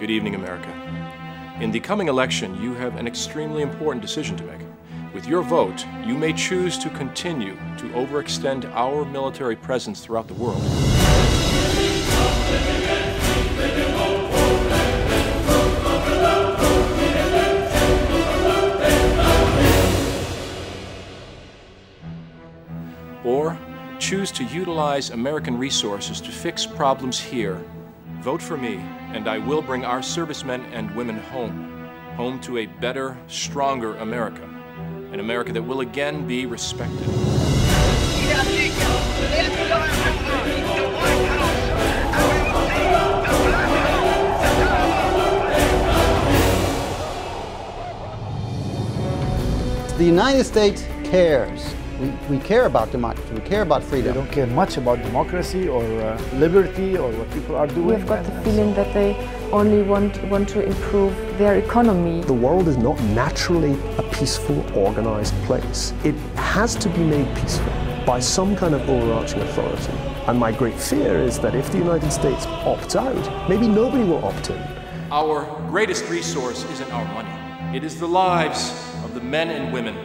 Good evening, America. In the coming election, you have an extremely important decision to make. With your vote, you may choose to continue to overextend our military presence throughout the world. Or choose to utilize American resources to fix problems here. Vote for me, and I will bring our servicemen and women home. Home to a better, stronger America. An America that will again be respected. The United States cares. We, we care about democracy. We care about They freedom. don't care much about democracy or uh, liberty or what people are doing. We've got the And- feeling that they only want, want to improve their economy. The world is not naturally a peaceful, organized place. It has to be made peaceful by some kind of overarching authority. And my great fear is that if the United States opts out, maybe nobody will opt in. Our greatest resource isn't our money, it is the lives of the men and women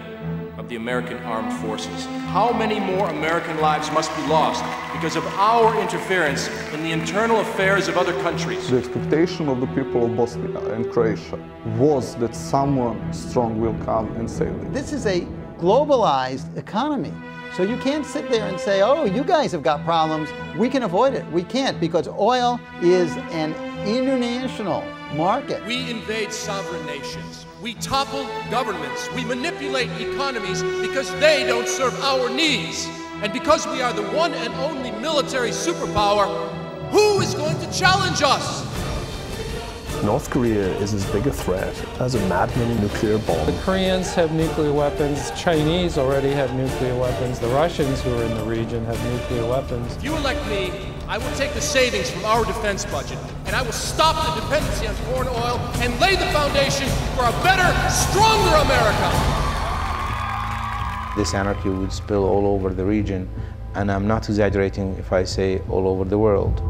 of the American Armed Forces. How many more American lives must be lost because of our interference in the internal affairs of other countries? The expectation of the people of Bosnia and Croatia was that someone strong will come and save them. This is a globalized economy. So you can't sit there and say, oh, you guys have got problems. We can avoid it. We can't because oil is an international market. We invade sovereign nations. We topple governments. We manipulate economies because they don't serve our needs. And because we are the one and only military superpower, who is going to challenge us? North Korea is as big a threat as a madman nuclear bomb. The Koreans have nuclear weapons, Chinese already have nuclear weapons, the Russians who are in the region have nuclear weapons. If you elect me, I will take the savings from our defense budget and I will stop the dependency on foreign oil and lay the foundation for a better, stronger America. This anarchy would spill all over the region, and I'm not exaggerating if I say all over the world.